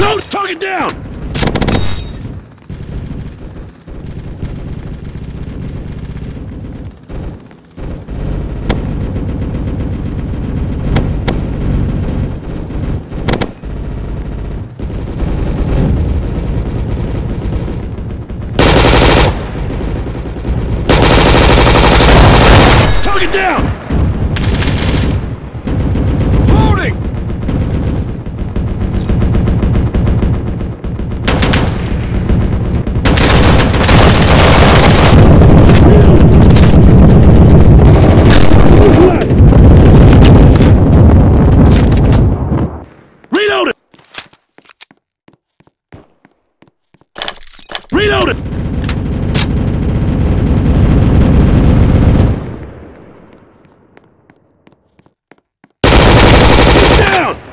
No! Target down! Target down! Loading! Reload it! Reload it! Down!